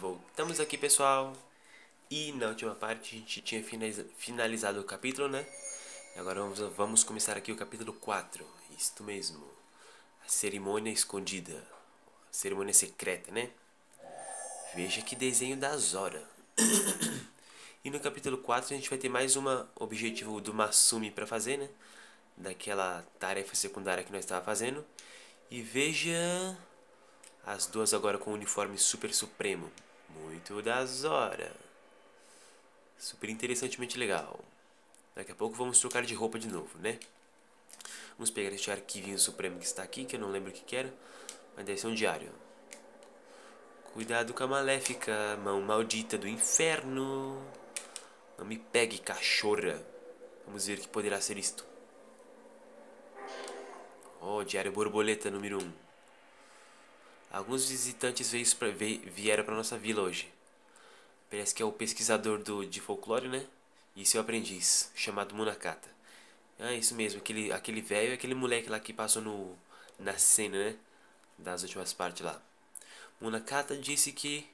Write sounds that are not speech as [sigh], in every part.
Voltamos aqui, pessoal. E na última parte a gente tinha finalizado o capítulo, né? Agora vamos, vamos começar aqui o capítulo 4. Isto mesmo. A cerimônia escondida. A cerimônia secreta, né? Veja que desenho da Zora. [coughs] e no capítulo 4 a gente vai ter mais um objetivo do Masumi para fazer, né? Daquela tarefa secundária que nós estávamos fazendo. E veja as duas agora com o uniforme super supremo. Muito das horas. Super interessantemente legal. Daqui a pouco vamos trocar de roupa de novo, né? Vamos pegar este arquivinho supremo que está aqui, que eu não lembro o que, que era. Mas deve ser um diário. Cuidado com a maléfica, mão maldita do inferno. Não me pegue, cachorra. Vamos ver o que poderá ser isto. Oh, diário borboleta número 1. Um. Alguns visitantes vieram para nossa vila hoje. Parece que é o pesquisador do, de folclore, né? E seu aprendiz, chamado Munakata. Ah, isso mesmo, aquele aquele velho, aquele moleque lá que passou no na cena, né? Das últimas partes lá. Munakata disse que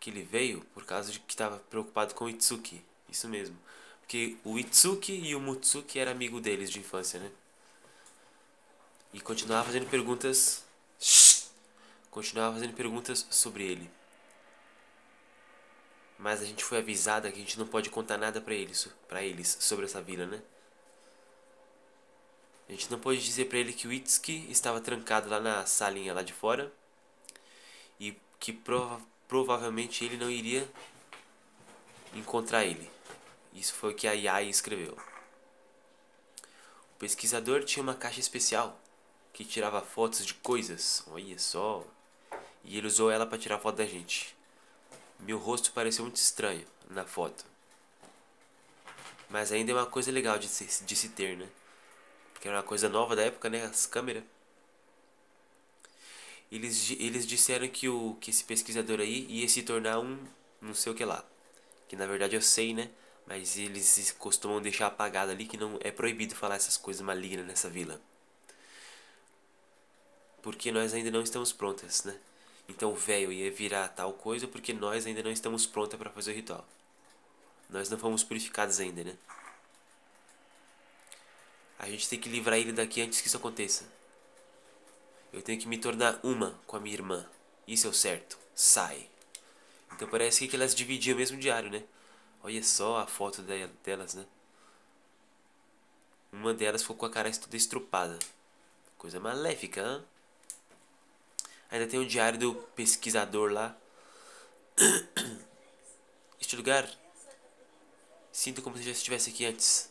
que ele veio por causa de que estava preocupado com Itsuki. Isso mesmo. Porque o Itsuki e o Mutsuki eram amigos deles de infância, né? E continuava fazendo perguntas. Continuava fazendo perguntas sobre ele. Mas a gente foi avisada que a gente não pode contar nada para eles, para eles sobre essa vila, né? A gente não pode dizer para ele que o Itsuki estava trancado lá na salinha lá de fora e que prova provavelmente ele não iria encontrar ele. Isso foi o que a Yai escreveu. O pesquisador tinha uma caixa especial que tirava fotos de coisas. Olha só. E ele usou ela para tirar foto da gente. Meu rosto pareceu muito estranho na foto. Mas ainda é uma coisa legal de se, de se ter, né? Porque era uma coisa nova da época, né? As câmeras. Eles, eles disseram que, o, que esse pesquisador aí ia se tornar um não sei o que lá. Que na verdade eu sei, né? Mas eles costumam deixar apagado ali que não é proibido falar essas coisas malignas nessa vila porque nós ainda não estamos prontas, né? Então o velho ia virar tal coisa porque nós ainda não estamos prontas para fazer o ritual. Nós não fomos purificados ainda, né? A gente tem que livrar ele daqui antes que isso aconteça. Eu tenho que me tornar uma com a minha irmã. Isso é o certo. Sai. Então parece que elas dividiam o mesmo diário, né? Olha só a foto delas, né? Uma delas ficou com a cara toda estrupada. Coisa maléfica, hein? Ainda tem o diário do pesquisador lá. [coughs] Este lugar. Sinto como se já estivesse aqui antes.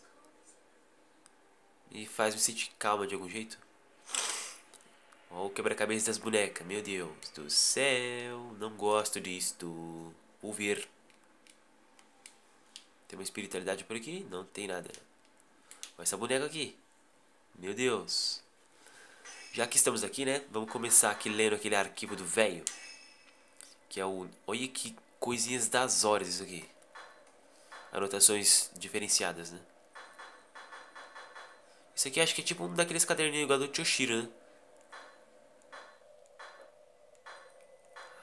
E faz me sentir calma de algum jeito. Olha o quebra-cabeça das bonecas. Meu Deus do céu. Não gosto disto. Vou ver. Tem uma espiritualidade por aqui? Não tem nada. Olha essa boneca aqui. Meu Deus. Já que estamos aqui, né? Vamos começar aqui lendo aquele arquivo do velho. Que é o... Olha que coisinhas das horas isso aqui. Anotações diferenciadas, né? Isso aqui acho que é tipo um daqueles caderninhos igual do Choshiro, né?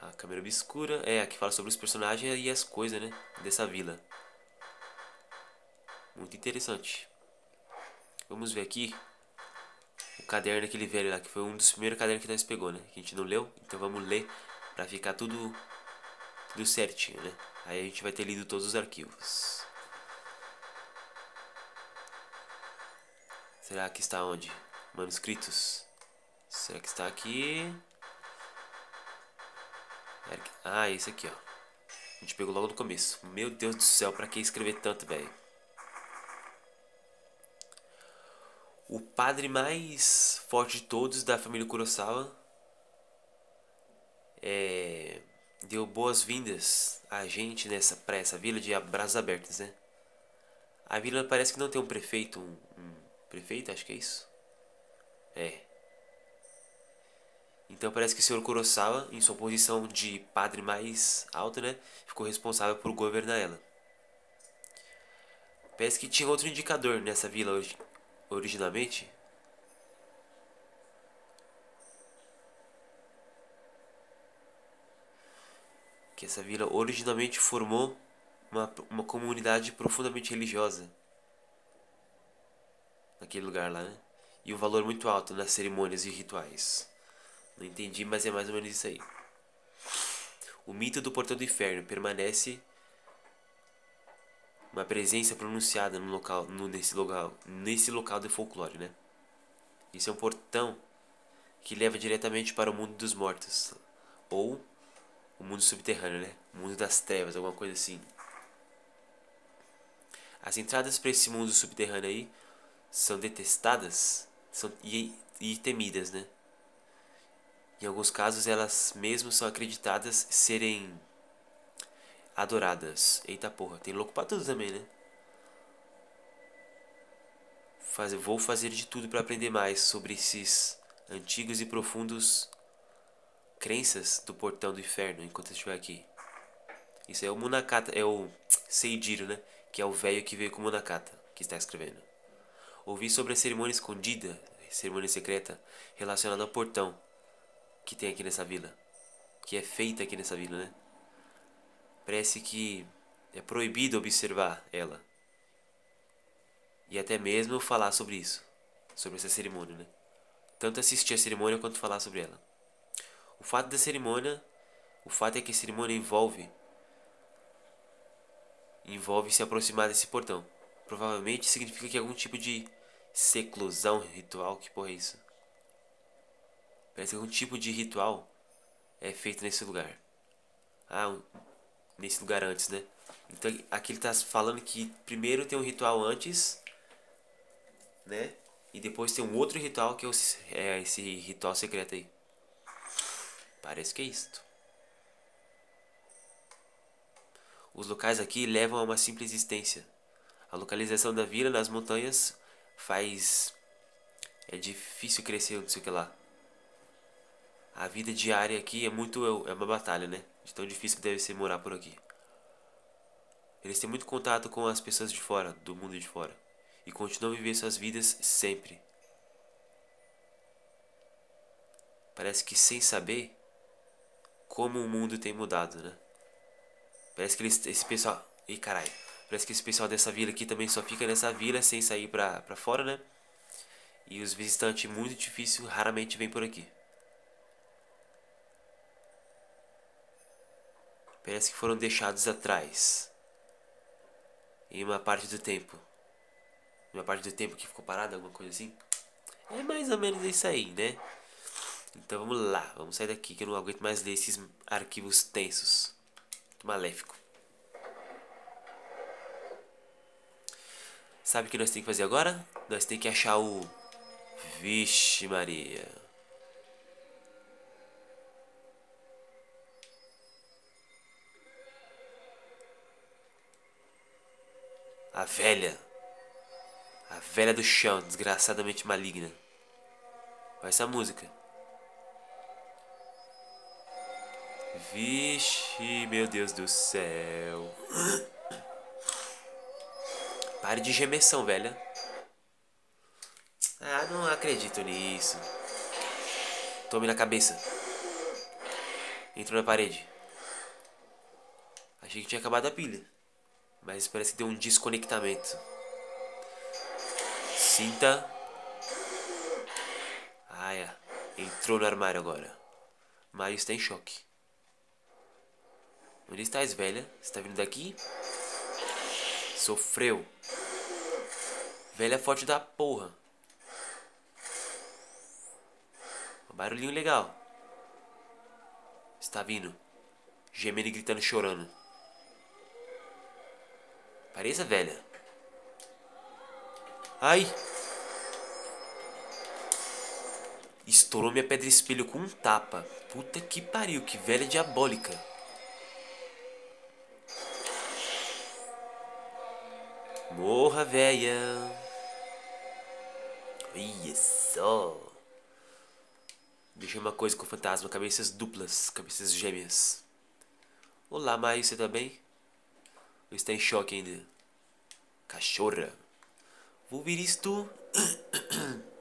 A câmera obscura. É, aqui fala sobre os personagens e as coisas, né? Dessa vila. Muito interessante. Vamos ver aqui o caderno aquele velho lá, que foi um dos primeiros cadernos que nós pegou, né? Que a gente não leu, então vamos ler pra ficar tudo, tudo certinho, né? Aí a gente vai ter lido todos os arquivos. Será que está onde? Manuscritos. Será que está aqui? Ah, esse aqui, ó. A gente pegou logo no começo. Meu Deus do céu, pra que escrever tanto, velho? O padre mais forte de todos da família Kurosawa é, deu boas-vindas a gente nessa para essa vila de braços abertos, né? A vila parece que não tem um prefeito, um, um prefeito, acho que é isso. É. Então parece que o senhor Kurosawa, em sua posição de padre mais alto, né, ficou responsável por governar ela. Parece que tinha outro indicador nessa vila hoje, originalmente que essa vila originalmente formou uma, uma comunidade profundamente religiosa naquele lugar lá, né? E um valor muito alto nas cerimônias e rituais. Não entendi, mas é mais ou menos isso aí. O mito do portão do inferno permanece uma presença pronunciada no local, no, nesse local, nesse local de folclore, né? Isso é um portão que leva diretamente para o mundo dos mortos, ou o mundo subterrâneo, né? O mundo das trevas, alguma coisa assim. As entradas para esse mundo subterrâneo aí são detestadas são, e, e temidas, né? Em alguns casos, elas mesmo são acreditadas serem adoradas. Eita porra, tem louco pra tudo também, né? Vou fazer de tudo para aprender mais sobre esses antigos e profundos crenças do portão do inferno enquanto eu estiver aqui. Isso é o Munakata, é o Seijiro, né? Que é o velho que veio com o Munakata, que está escrevendo. Ouvi sobre a cerimônia escondida, cerimônia secreta, relacionada ao portão que tem aqui nessa vila. Que é feita aqui nessa vila, né? Parece que é proibido observar ela. E até mesmo falar sobre isso. Sobre essa cerimônia, né? Tanto assistir a cerimônia quanto falar sobre ela. O fato da cerimônia. O fato é que a cerimônia envolve. Envolve se aproximar desse portão. Provavelmente significa que algum tipo de seclusão ritual. Que porra é isso? Parece que algum tipo de ritual é feito nesse lugar. Ah, um, nesse lugar antes, né? Então aqui ele está falando que primeiro tem um ritual antes, né? E depois tem um outro ritual que é, é esse ritual secreto aí. Parece que é isto. Os locais aqui levam a uma simples existência. A localização da vila nas montanhas faz. É difícil crescer, não sei o que lá. A vida diária aqui é muito. É uma batalha, né? De tão difícil que deve ser morar por aqui. Eles têm muito contato com as pessoas de fora, do mundo de fora. E continuam viver suas vidas sempre. Parece que sem saber como o mundo tem mudado, né? Parece que eles, esse pessoal. Ih, caralho. Parece que esse pessoal dessa vila aqui também só fica nessa vila sem sair pra, pra fora, né? E os visitantes muito difícil raramente vêm por aqui. Parece que foram deixados atrás. Em uma parte do tempo. Em uma parte do tempo que ficou parada, alguma coisa assim. É mais ou menos isso aí, né? Então vamos lá, vamos sair daqui que eu não aguento mais ler esses arquivos tensos. Maléfico. Sabe o que nós temos que fazer agora? Nós temos que achar o. Vixe, Maria. A velha. A velha do chão, desgraçadamente maligna. Olha essa música. Vixe, meu Deus do céu. Pare de gemessão, velha. Ah, não acredito nisso. Tome na cabeça. Entrou na parede. Achei que tinha acabado a pilha. Mas parece que deu um desconectamento. Sinta. Ah, é. Entrou no armário agora. Maio está em choque. Onde estás, velha? Você está vindo daqui? Sofreu. Velha forte da porra. Um barulhinho legal. Está vindo. Gemendo e gritando, chorando. Pareça velha. Ai. Estourou minha pedra espelho com um tapa. Puta que pariu, que velha diabólica. Morra, velha. Olha só. Deixei uma coisa com o fantasma. Cabeças duplas. Cabeças gêmeas. Olá, Maio. Você tá bem? Está em choque ainda? Cachorra. Vou vir isto. [coughs]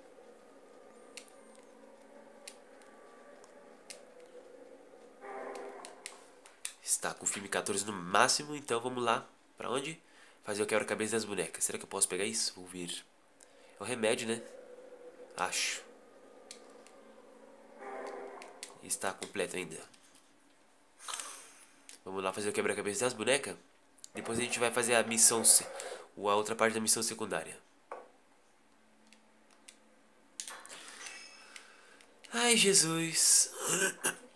Está com o filme 14 no máximo, então vamos lá. Pra onde? Fazer o quebra-cabeça das bonecas. Será que eu posso pegar isso? Vou vir. É o remédio, né? Acho. Está completo ainda. Vamos lá fazer o quebra-cabeça das bonecas. Depois a gente vai fazer a missão, a outra parte da missão secundária. Ai, Jesus. [coughs]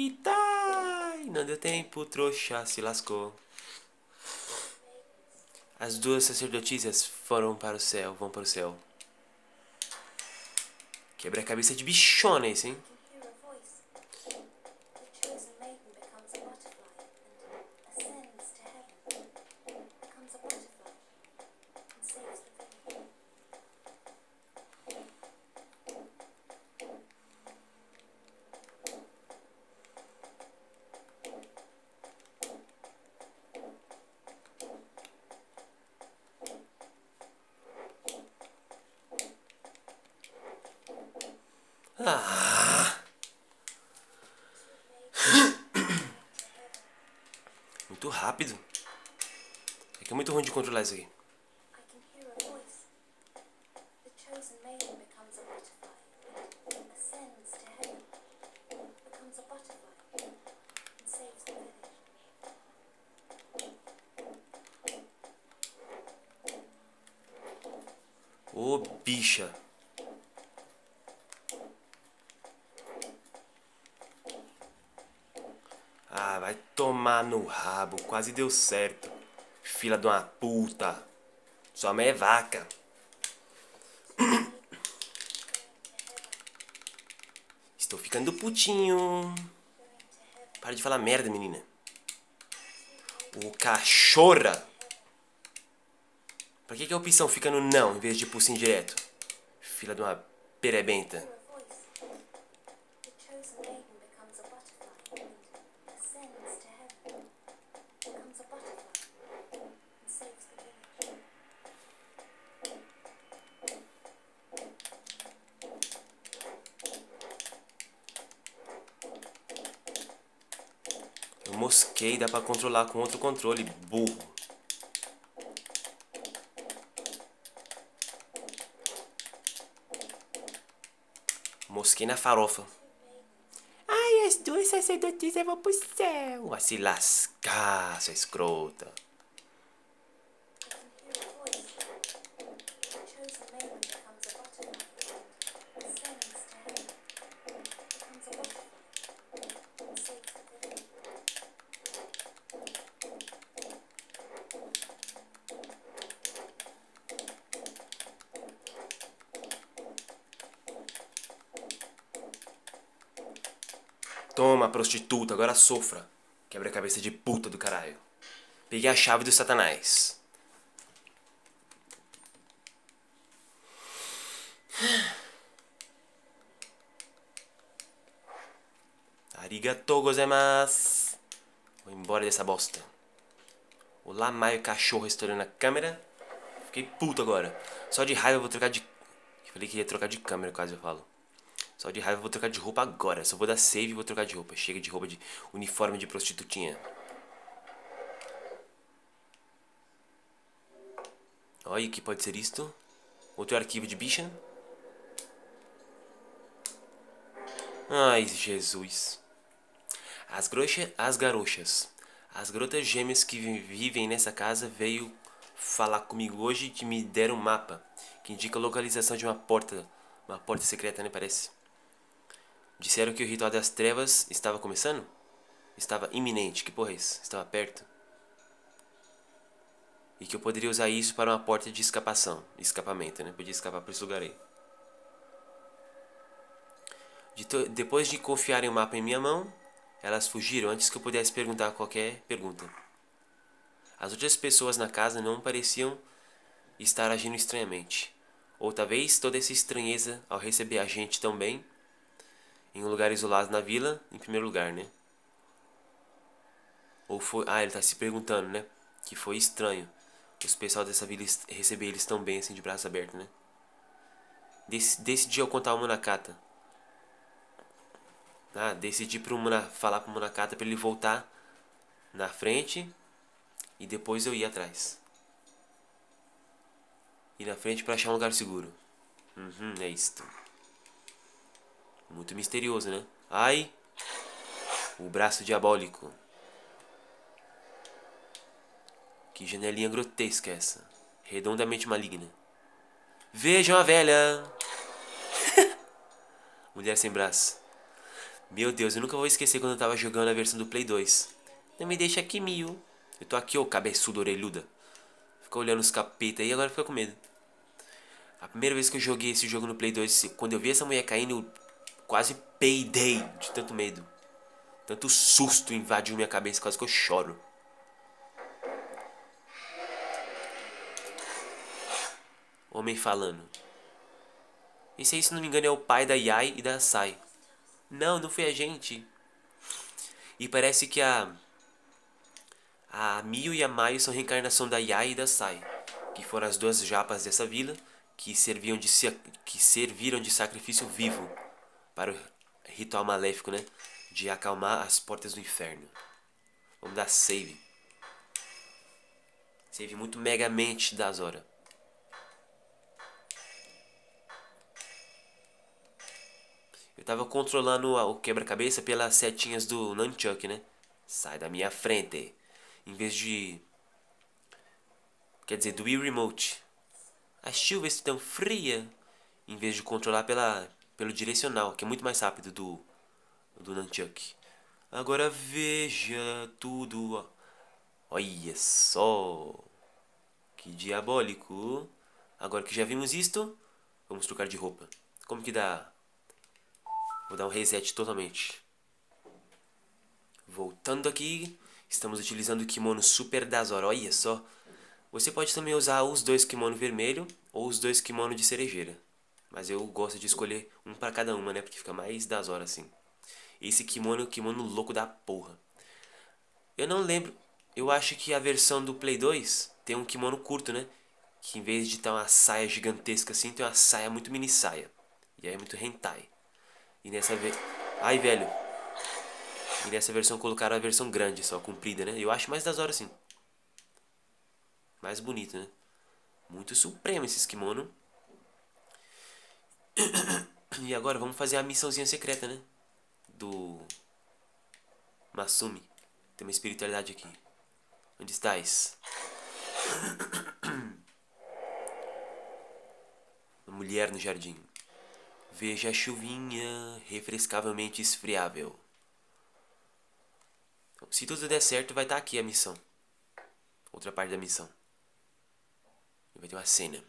Eita! Não deu tempo, trouxa, se lascou. As duas sacerdotisas foram para o céu, vão para o céu. Quebra a cabeça de bichona esse, hein? Ah. [coughs] Muito rápido. É que é muito ruim de controlar isso aqui. Ô oh, bicha. Ah, vai tomar no rabo. Quase deu certo. Fila de uma puta. Sua mãe é vaca. [coughs] Estou ficando putinho. Para de falar merda, menina. O cachorra. Pra que, que a opção fica no não em vez de pulso direto? Fila de uma perebenta. Mosquei, dá pra controlar com outro controle, burro. Mosquei na farofa. Ai, as duas sacerdotisas vão pro céu. A se lascar, sua escrota. Toma, prostituta, agora sofra. Quebra a cabeça de puta do caralho. Peguei a chave do satanás. Arigatou gozaimasu. Vou embora dessa bosta. O Lamaio cachorro estourando a câmera. Fiquei puto agora. Só de raiva eu vou trocar de... Falei que ia trocar de câmera, quase eu falo. Só de raiva vou trocar de roupa agora. Só vou dar save e vou trocar de roupa. Chega de roupa de uniforme de prostitutinha. Olha o que pode ser isto. Outro arquivo de bicha. Ai, Jesus. As, groxa, as garochas. As garotas gêmeas que vivem nessa casa veio falar comigo hoje e me deram um mapa que indica a localização de uma porta. Uma porta secreta, né? Parece. Disseram que o ritual das trevas estava começando? Estava iminente, que porra é isso? Estava perto. E que eu poderia usar isso para uma porta de escapação. Escapamento, né? Podia escapar para esse lugar aí. De depois de confiarem o mapa em minha mão, elas fugiram antes que eu pudesse perguntar qualquer pergunta. As outras pessoas na casa não pareciam estar agindo estranhamente. Ou talvez toda essa estranheza ao receber a gente tão bem, em um lugar isolado na vila, em primeiro lugar, né? Ou foi. Ah, ele tá se perguntando, né? Que foi estranho os pessoal dessa vila receber eles tão bem assim de braços abertos, né? Dec decidi eu contar o Munakata. Ah, decidi pro Muna, falar pro Munakata pra ele voltar na frente e depois eu ir atrás. Ir na frente para achar um lugar seguro. Uhum, é isto. Muito misterioso, né? Ai! O braço diabólico. Que janelinha grotesca essa. Redondamente maligna. Vejam a velha! [laughs] Mulher sem braço. Meu Deus, eu nunca vou esquecer quando eu tava jogando a versão do Play 2. Não me deixa aqui, Mio. Eu tô aqui, ô cabeçudo orelhuda. Fica olhando os capeta aí e agora fica com medo. A primeira vez que eu joguei esse jogo no Play 2, quando eu vi essa mulher caindo, eu quase peidei de tanto medo. Tanto susto invadiu minha cabeça, quase que eu choro. Homem falando. Esse aí, se não me engano, é o pai da Yai e da Sai. Não, não foi a gente. E parece que a. A Mio e a Maio são reencarnação da Yai e da Sai, que foram as duas japas dessa vila que serviam de que serviram de sacrifício vivo para o ritual maléfico, né, de acalmar as portas do inferno. Vamos dar save. Save muito megamente das horas. Eu tava controlando o quebra-cabeça pelas setinhas do Nunchuck, né? Sai da minha frente. Em vez de... Quer dizer, do Wii Remote. A chuva está tão fria. Em vez de controlar pela, pelo direcional, que é muito mais rápido do, do Nunchuck. Agora veja tudo. Olha só. Que diabólico. Agora que já vimos isto, vamos trocar de roupa. Como que dá Vou dar um reset totalmente. Voltando aqui, estamos utilizando o kimono Super das Olha só. Você pode também usar os dois kimono vermelho ou os dois kimono de cerejeira. Mas eu gosto de escolher um para cada uma, né? Porque fica mais das horas assim. Esse kimono é o kimono louco da porra. Eu não lembro. Eu acho que a versão do Play 2 tem um kimono curto, né? Que em vez de estar uma saia gigantesca assim, tem uma saia muito mini saia. E aí é muito hentai. E nessa vez. Ai, velho. E nessa versão colocaram a versão grande, só comprida, né? Eu acho mais das horas assim. Mais bonito, né? Muito supremo esse kimono. [coughs] E agora vamos fazer a missãozinha secreta, né? Do Masumi. Tem uma espiritualidade aqui. Onde estás? [coughs] Uma mulher no jardim. Veja a chuvinha refrescavelmente esfriável. Se tudo der certo, vai estar tá aqui a missão. Outra parte da missão. Vai ter uma cena.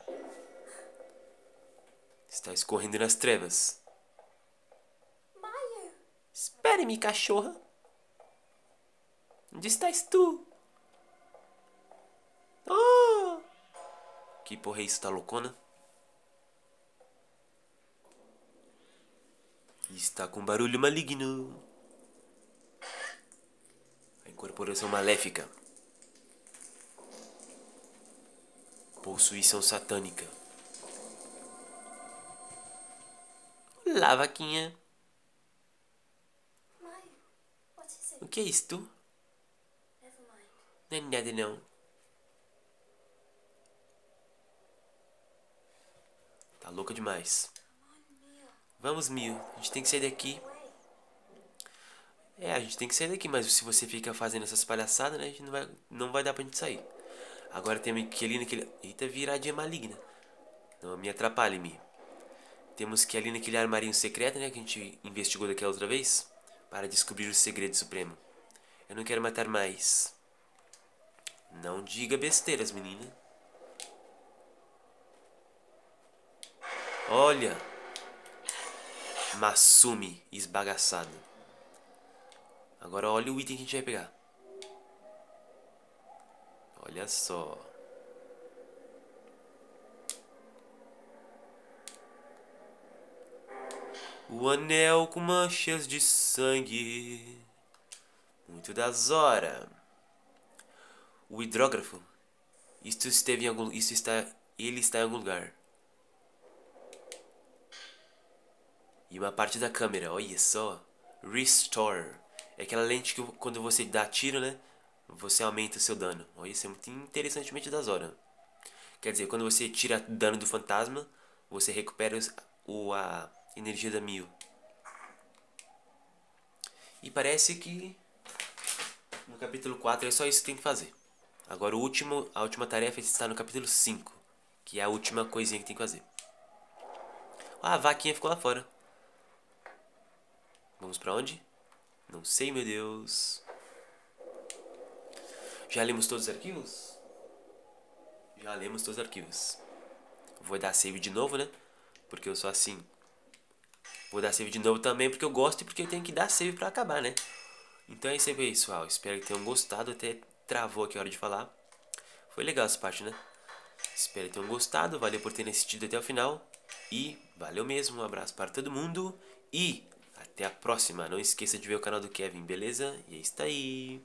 Está escorrendo nas trevas. Maio. Espere-me, cachorra. Onde estás tu? Oh! Que porra é isso, tá loucona? Está com barulho maligno. A incorporação maléfica. Possuição satânica. Olá, vaquinha. O que é isto? Não é nada não. Tá louca demais. Vamos, Mio. A gente tem que sair daqui. É, a gente tem que sair daqui, mas se você fica fazendo essas palhaçadas, né? A gente não vai, não vai dar pra gente sair. Agora temos que ali naquele... Eita, viradinha maligna. Não me atrapalhe, Mio. Temos que ir ali naquele armarinho secreto, né? Que a gente investigou daquela outra vez. Para descobrir o segredo supremo. Eu não quero matar mais. Não diga besteiras, menina. Olha. Masumi esbagaçado. Agora olha o item que a gente vai pegar. Olha só. O anel com manchas de sangue. Muito das horas. O hidrógrafo. Isto esteve em algum. Isso está. Ele está em algum lugar. E uma parte da câmera, olha só. Restore. É aquela lente que quando você dá tiro, né? Você aumenta o seu dano. Olha, isso é muito interessantemente das horas. Quer dizer, quando você tira dano do fantasma, você recupera o, a energia da Mil. E parece que no capítulo 4 é só isso que tem que fazer. Agora o último, a última tarefa está no capítulo 5, que é a última coisinha que tem que fazer. Ah, a vaquinha ficou lá fora. Vamos pra onde? Não sei, meu Deus. Já lemos todos os arquivos? Já lemos todos os arquivos. Vou dar save de novo, né? Porque eu sou assim. Vou dar save de novo também porque eu gosto e porque eu tenho que dar save pra acabar, né? Então é isso aí, pessoal. Espero que tenham gostado. Até travou aqui a hora de falar. Foi legal essa parte, né? Espero que tenham gostado. Valeu por terem assistido até o final. E valeu mesmo. Um abraço para todo mundo. E até a próxima. Não esqueça de ver o canal do Kevin, beleza? E é isso aí.